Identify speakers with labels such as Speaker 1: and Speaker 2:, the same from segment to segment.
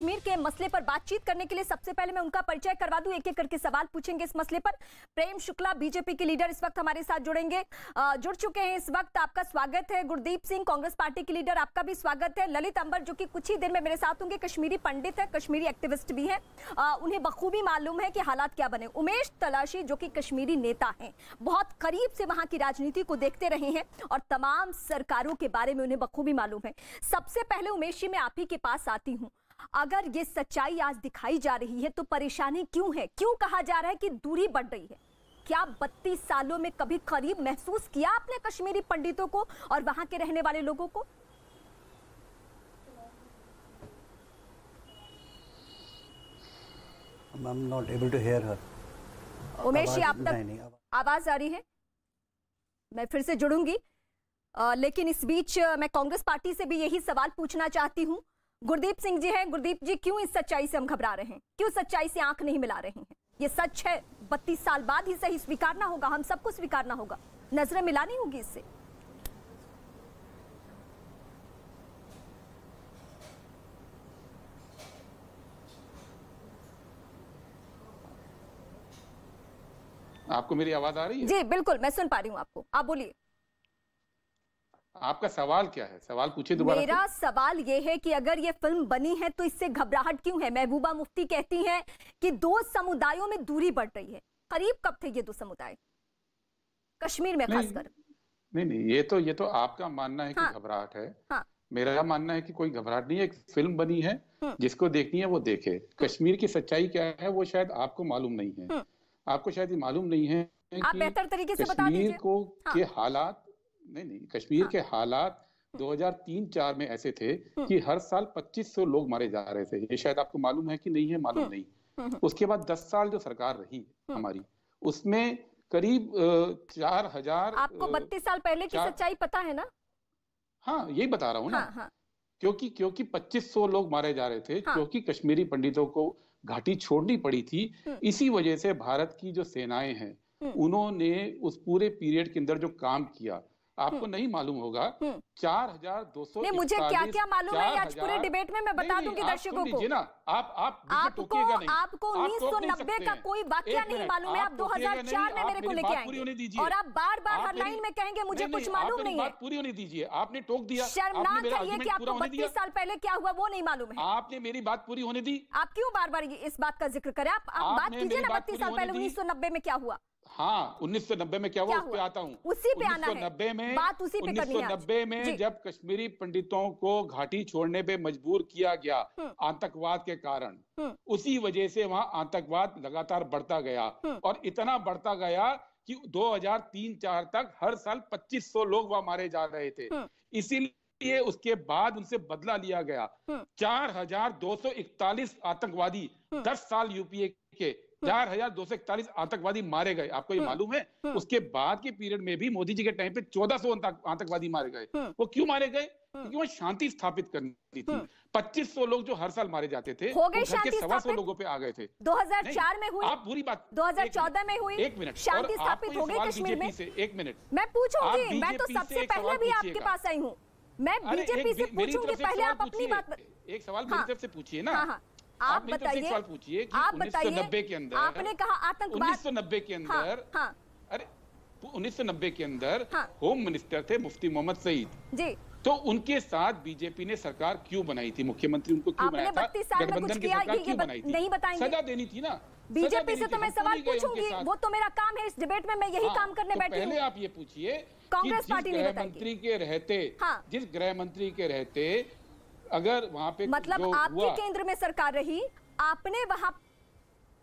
Speaker 1: कश्मीर के मसले पर बातचीत करने के लिए सबसे पहले मैं उनका परिचय करवा दूँ। एक एक करके सवाल पूछेंगे इस मसले पर। प्रेम शुक्ला, बीजेपी के लीडर, इस वक्त हमारे साथ जुड़ेंगे। जुड़ चुके हैं इस वक्त। आपका स्वागत है। गुरदीप सिंह, कांग्रेस पार्टी के लीडर, आपका भी स्वागत है। ललित अंबर, जो कि कुछ ही दिन में मेरे साथ होंगे, कश्मीरी पंडित है, कश्मीरी एक्टिविस्ट भी है। उन्हें बखूबी मालूम है कि हालात क्या बने। उमेश तलाशी, जो कि कश्मीरी नेता है, बहुत करीब से वहाँ की राजनीति को देखते रहे हैं और तमाम सरकारों के बारे में उन्हें बखूबी मालूम है। सबसे पहले उमेश जी, मैं आप ही के पास आती हूँ। अगर ये सच्चाई आज दिखाई जा रही है तो परेशानी क्यों है? क्यों कहा जा रहा है कि दूरी बढ़ रही है? क्या बत्तीस सालों में कभी करीब महसूस किया आपने कश्मीरी पंडितों को और वहाँ के रहने वाले लोगों को?
Speaker 2: I'm not able to hear her.
Speaker 1: Umesh ji आप तक आवाज़। आ रही है? मैं फिर से जुड़ूँगी। आ, लेकिन इस बीच मैं कांग्रेस पार्टी से भी यही सवाल पूछना चाहती हूँ। गुरदीप सिंह जी हैं। गुरदीप जी क्यों इस सच्चाई से हम घबरा रहे हैं? क्यों सच्चाई से आँख नहीं मिला रहे हैं? ये सच है बत्तीस साल बाद ही सही स्वीकारना होगा हम सबको स्वीकारना होगा। नज़रें मिलानी होगी इससे।
Speaker 3: आपको मेरी आवाज़ आ रही है?
Speaker 1: जी बिल्कुल मैं सुन पा रही हूँ आपको। आप बोलिए।
Speaker 3: आपका सवाल क्या है? सवाल पूछे दोबारा
Speaker 1: मेरा सवाल ये है कि अगर ये फ़िल्म बनी है तो इससे घबराहट क्यों है? महबूबा मुफ्ती कहती हैं कि दो समुदायों में दूरी बढ़ रही है। करीब कब थे ये दो समुदाय? कश्मीर में खासकर।
Speaker 3: नहीं नहीं ये तो ये तो आपका मानना है हाँ, कि घबराहट है। हाँ, मेरा मानना है कि कोई घबराहट नहीं है। एक फ़िल्म बनी है हम्म। जिसको देखनी है वो देखे। कश्मीर की सच्चाई क्या है वो शायद आपको मालूम नहीं है। हम्म। आपको शायद ये मालूम नहीं है
Speaker 1: आप बेहतर तरीके से
Speaker 3: बता कश्मीर को हाँ। के हालात नहीं नहीं कश्मीर हाँ। के हालात 2003-4 में ऐसे थे हम्म। कि हर साल 2500 लोग मारे जा रहे थे ये शायद आपको मालूम है कि नहीं है मालूम हम्म। नहीं हम्म। उसके बाद 10 साल जो सरकार रही हमारी उसमें करीब चार हज़ार
Speaker 1: आपको बत्तीस साल पहले की सच्चाई पता है ना
Speaker 3: हाँ यही बता रहा हूँ ना हाँ, हाँ. क्योंकि क्योंकि 2500 लोग मारे जा रहे थे हाँ. क्योंकि कश्मीरी पंडितों को घाटी छोड़नी पड़ी थी इसी वजह से भारत की जो सेनाएँ हैं उन्होंने उस पूरे पीरियड के अंदर जो काम किया आपको हम्म। नहीं मालूम होगा हम्म। चार हज़ार दो सौ
Speaker 1: नहीं मुझे क्या क्या मालूम है आज पूरे डिबेट में मैं बता दूँगी दर्शकों को।
Speaker 3: ना आप आप
Speaker 1: आपको आपको उन्नीस सौ नब्बे का कोई वाक्य नहीं मालूम है आप दो हज़ार चार में मेरे को लेके आएँगे और आप बार बार हर लाइन में कहेंगे मुझे कुछ मालूम नहीं है।
Speaker 3: पूरी होने दीजिए आपने टोक दिया
Speaker 1: शर्मनाक है ये कि आपको बत्तीस साल पहले क्या हुआ वो नहीं मालूम है।
Speaker 3: आपने मेरी बात पूरी होने दी।
Speaker 1: आप क्यों बार बार इस बात का ज़िक्र करें? आप बात कीजिए ना बत्तीस साल पहले उन्नीस सौ नब्बे में क्या हुआ?
Speaker 3: हाँ 1990 में क्या हुआ? उस पे आता हूँ।
Speaker 1: उसी पे आना है।
Speaker 3: में बात उसी पे उन्नीस सौ नब्बे में जब कश्मीरी पंडितों को घाटी छोड़ने पे मजबूर किया गया हम्म। आतंकवाद के कारण हम्म। उसी वजह से वहाँ आतंकवाद लगातार बढ़ता गया। हम्म। और इतना बढ़ता गया कि 2003-4 तक हर साल 2500 लोग वहाँ मारे जा रहे थे। इसीलिए उसके बाद उनसे बदला लिया गया। चार हज़ार दो सौ इकतालीस आतंकवादी दस साल यूपीए के चार हज़ार दो सौ इकतालीस आतंकवादी मारे गए। आपको ये हम्म, मालूम है? हम्म। उसके बाद के पीरियड में भी मोदी जी के टाइम पे चौदह सौ आतंकवादी मारे गए। हम्म। वो क्यों मारे गए? क्योंकि वो शांति स्थापित करनी थी। पच्चीस सौ लोग जो हर साल मारे जाते थे
Speaker 1: हो गई
Speaker 3: शांति सवा सौ लोगों पे आ गए थे।
Speaker 1: 2004 में हुई।
Speaker 3: आप पूरी बात
Speaker 1: 2014 में हुई।
Speaker 3: एक मिनट।
Speaker 1: शांति स्थापित हो गई कश्मीर में।
Speaker 3: एक मिनट।
Speaker 1: मैं पूछूँगी मैं तो सबसे पहले भी आपके पास आई हूँ। मैं बीजेपी से पूछूँगी पहले आप अपनी बात
Speaker 3: एक सवाल मेरी हाँ। तरफ़ से पूछिए ना। हाँ, हाँ।
Speaker 1: आप बताइए सवाल
Speaker 3: पूछिए आप बताइए नब्बे के अंदर
Speaker 1: आपने कहा आतंकवाद
Speaker 3: उन्नीस सौ नब्बे के हाँ, अंदर हाँ, अरे उन्नीस सौ नब्बे के अंदर हाँ, होम मिनिस्टर थे मुफ्ती मोहम्मद सईद।
Speaker 1: जी।
Speaker 3: तो उनके साथ बीजेपी ने सरकार क्यों बनाई थी? मुख्यमंत्री उनको क्यों बनाया था?
Speaker 1: गठबंधन की सरकार क्यों बनाई थी? नहीं बताएँगे।
Speaker 3: सजा देनी थी ना।
Speaker 1: बीजेपी से तो मैं सवाल पूछूँगी। वो तो मेरा काम है इस डिबेट में मैं यही हाँ, काम करने तो बैठी
Speaker 3: पहले आप ये पूछिए
Speaker 1: कांग्रेस पार्टी
Speaker 3: गृह मंत्री के रहते जिस गृह मंत्री के रहते अगर वहाँ पे
Speaker 1: मतलब आपके केंद्र में सरकार रही आपने वहाँ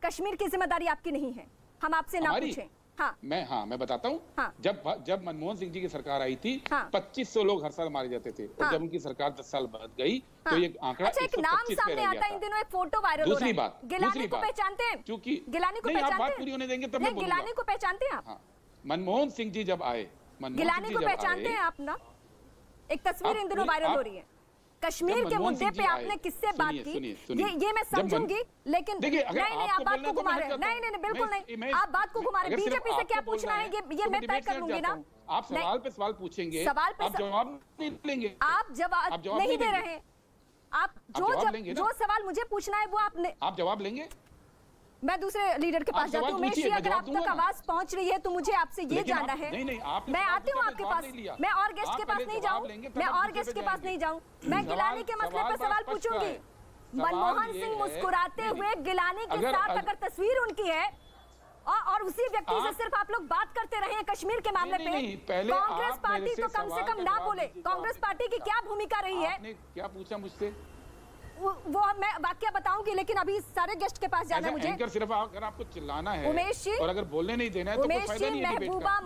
Speaker 1: कश्मीर की ज़िम्मेदारी आपकी नहीं है। हम आपसे ना पूछें। हाँ।
Speaker 3: मैं हाँ मैं बताता हूँ। हाँ, जब जब मनमोहन सिंह जी की सरकार आई थी हाँ, पच्चीस सौ लोग हर साल मारे जाते थे। हाँ, और जब उनकी सरकार दस साल बाद गई तो हाँ, तो ये आंकड़ा
Speaker 1: अच्छा, एक नाम सामने आता इन दिनों एक फ़ोटो वायरल
Speaker 3: दूसरी बात
Speaker 1: गिलानी को पहचानते हैं?
Speaker 3: क्योंकि
Speaker 1: गिलानी को पहचानते
Speaker 3: बात पूरी होने देंगे तब मैं
Speaker 1: गिलानी को पहचानते हैं आप?
Speaker 3: हाँ, मनमोहन सिंह जी जब आए
Speaker 1: गिलानी को पहचानते हैं आप ना? एक तस्वीर इन दिनों वायरल हो रही है। कश्मीर के मुद्दे पे आपने किससे बात की ये ये मैं समझूँगी लेकिन नहीं नहीं आप बात को तो घुमा रहे नहीं नहीं बिल्कुल नहीं। आप बात को घुमा रहे बीजेपी से क्या पूछना है? ये ये मैं तय कर लूँगी ना।
Speaker 3: आप सवाल पे सवाल पूछेंगे
Speaker 1: सवाल पे
Speaker 3: जवाब नहीं लेंगे
Speaker 1: आप जवाब नहीं दे रहे आप जो जो सवाल मुझे पूछना है वो आपने
Speaker 3: आप जवाब लेंगे?
Speaker 1: मैं दूसरे लीडर के पास जाती हूँ। उमेश जी अगर आप तक आवाज़ पहुँच रही है तो मुझे आपसे ये जानना है।
Speaker 3: नहीं नहीं
Speaker 1: मैं आती हूँ आपके पास। मैं और गेस्ट के पास नहीं जाऊँ। मैं और गेस्ट के पास नहीं जाऊँ। मैं गिलानी के मसले पर सवाल पूछूँगी। मनमोहन सिंह मुस्कुराते हुए गिलानी के साथ अगर तस्वीर उनकी है और, और उसी व्यक्ति से सिर्फ़ आप लोग बात करते रहे हैं कश्मीर के मामले पे। कांग्रेस पार्टी तो कम से कम ना बोले। कांग्रेस पार्टी की क्या भूमिका रही है?
Speaker 3: क्या पूछा मुझसे?
Speaker 1: वो मैं वाक्य बताऊँगी लेकिन अभी सारे गेस्ट के पास जाना है मुझे।
Speaker 3: सिर्फ़ अगर आपको चिल्लाना है
Speaker 1: उमेश जी
Speaker 3: और अगर बोलने नहीं देना है तो कोई फ़ायदा नहीं है
Speaker 1: महबूबा